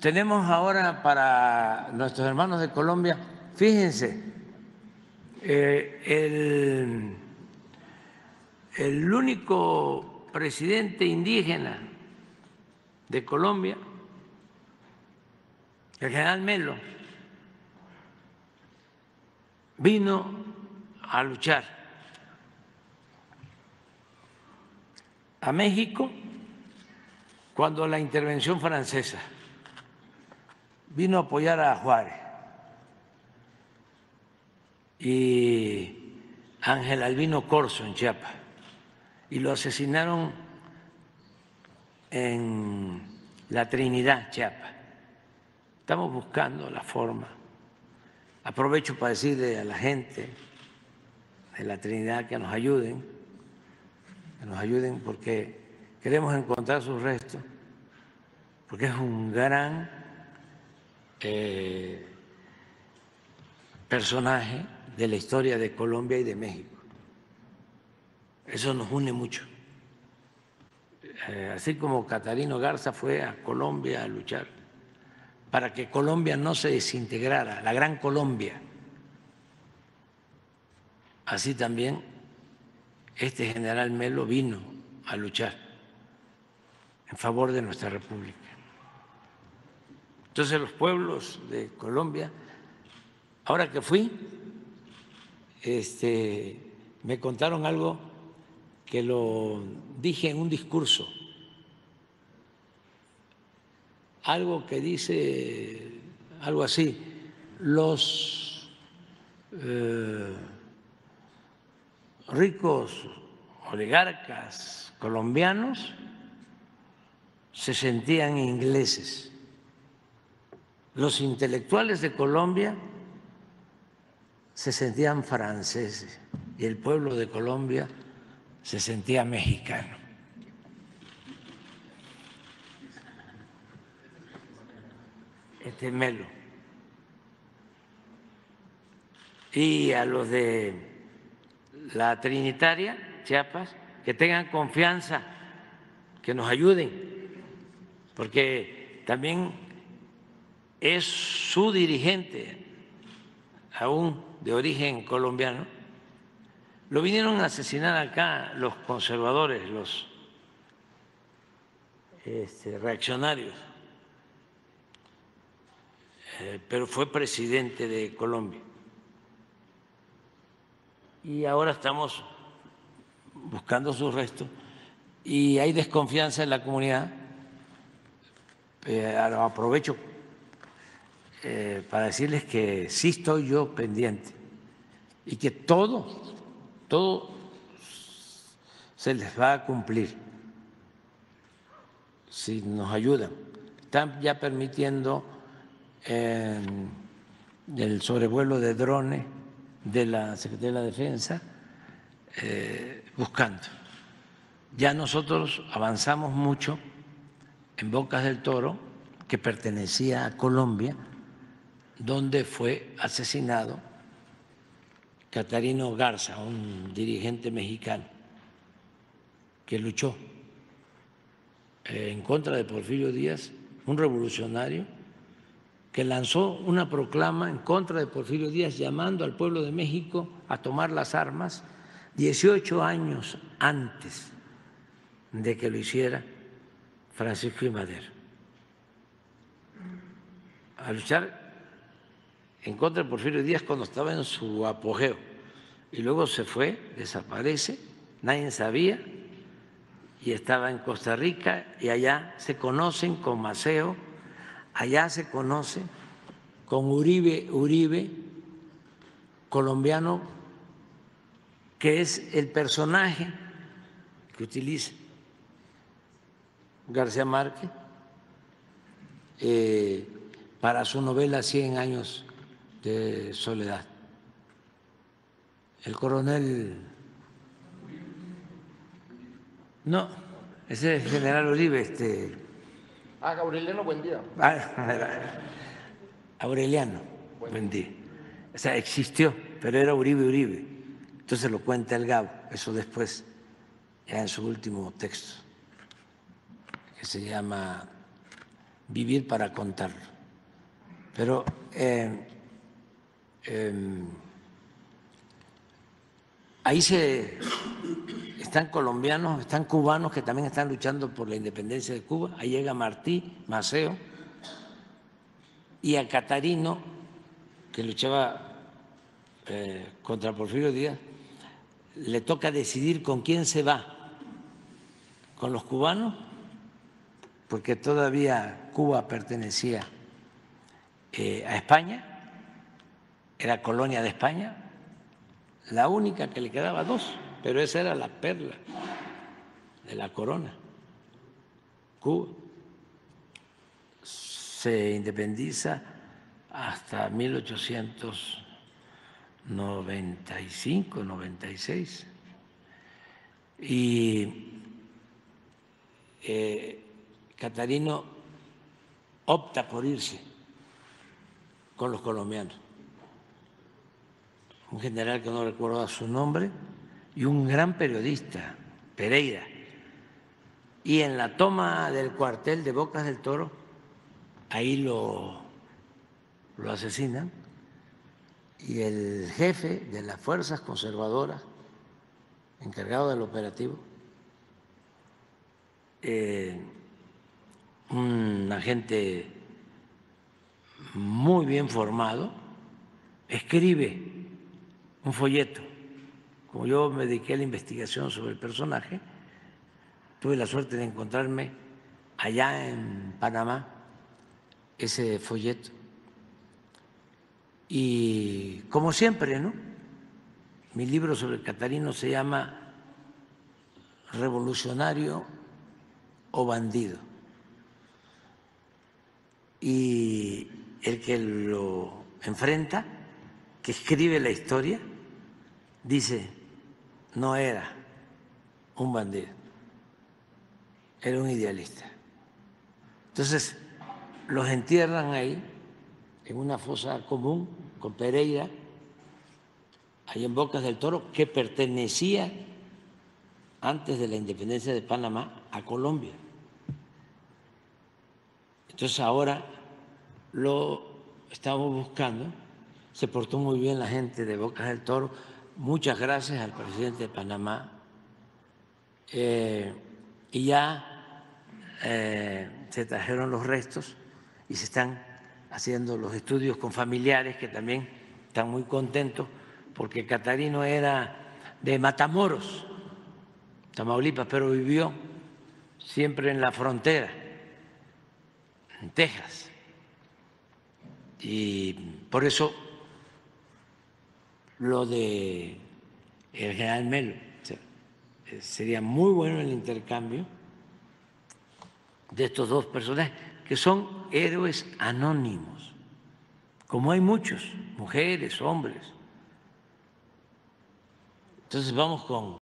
tenemos ahora para nuestros hermanos de Colombia, fíjense, eh, el, el único presidente indígena de Colombia, el general Melo, vino a luchar a México cuando la intervención francesa vino a apoyar a Juárez y Ángel Albino Corso en Chiapas y lo asesinaron en la Trinidad, Chiapas. Estamos buscando la forma. Aprovecho para decirle a la gente de la Trinidad que nos ayuden, que nos ayuden porque queremos encontrar sus restos, porque es un gran eh, personaje de la historia de Colombia y de México. Eso nos une mucho. Eh, así como Catarino Garza fue a Colombia a luchar para que Colombia no se desintegrara, la gran Colombia. Así también este general Melo vino a luchar en favor de nuestra República. Entonces los pueblos de Colombia, ahora que fui, este, me contaron algo que lo dije en un discurso, algo que dice algo así, los eh, ricos oligarcas colombianos se sentían ingleses, los intelectuales de Colombia se sentían franceses y el pueblo de Colombia se sentía mexicano. Este Melo. Y a los de la Trinitaria, Chiapas, que tengan confianza, que nos ayuden, porque también es su dirigente, aún de origen colombiano, lo vinieron a asesinar acá los conservadores, los este, reaccionarios, eh, pero fue presidente de Colombia. Y ahora estamos buscando sus restos y hay desconfianza en la comunidad. Eh, aprovecho eh, para decirles que sí estoy yo pendiente y que todo, todo se les va a cumplir si nos ayudan. Están ya permitiendo el sobrevuelo de drones de la Secretaría de la Defensa, eh, buscando. Ya nosotros avanzamos mucho en Bocas del Toro, que pertenecía a Colombia, donde fue asesinado Catarino Garza, un dirigente mexicano que luchó eh, en contra de Porfirio Díaz, un revolucionario que lanzó una proclama en contra de Porfirio Díaz llamando al pueblo de México a tomar las armas 18 años antes de que lo hiciera Francisco y Madero. A luchar en contra de Porfirio Díaz cuando estaba en su apogeo. Y luego se fue, desaparece, nadie sabía, y estaba en Costa Rica, y allá se conocen con Maceo, allá se conoce con Uribe, Uribe, colombiano, que es el personaje que utiliza García Márquez eh, para su novela Cien años de Soledad. El coronel... No, ese es el general Uribe. Este... Ah, Aureliano Buendía. Ah, Aureliano Buendía. O sea, existió, pero era Uribe Uribe. Entonces lo cuenta el Gabo, eso después, ya en su último texto, que se llama vivir para contarlo. Pero eh, em, ahí se están colombianos, están cubanos que también están luchando por la independencia de Cuba. Ahí llega Martí, Maceo y a Catarino, que luchaba eh, contra Porfirio Díaz, le toca decidir con quién se va, con los cubanos, porque todavía Cuba pertenecía eh, a España, era colonia de España, la única que le quedaba dos, pero esa era la perla de la corona, Cuba. Se independiza hasta 1800 95, 96. Y eh, Catarino opta por irse con los colombianos. Un general que no recuerdo su nombre y un gran periodista, Pereira. Y en la toma del cuartel de Bocas del Toro, ahí lo, lo asesinan y el jefe de las fuerzas conservadoras, encargado del operativo, eh, un agente muy bien formado, escribe un folleto. Como yo me dediqué a la investigación sobre el personaje, tuve la suerte de encontrarme allá en Panamá ese folleto y como siempre, ¿no? Mi libro sobre el Catarino se llama Revolucionario o Bandido. Y el que lo enfrenta, que escribe la historia, dice, no era un bandido, era un idealista. Entonces, los entierran ahí en una fosa común con Pereira, ahí en Bocas del Toro, que pertenecía antes de la independencia de Panamá a Colombia. Entonces ahora lo estamos buscando, se portó muy bien la gente de Bocas del Toro, muchas gracias al presidente de Panamá, eh, y ya eh, se trajeron los restos y se están haciendo los estudios con familiares que también están muy contentos porque Catarino era de Matamoros, Tamaulipas, pero vivió siempre en la frontera, en Texas. Y por eso lo de el general Melo sería muy bueno el intercambio de estos dos personajes que son héroes anónimos, como hay muchos, mujeres, hombres. Entonces vamos con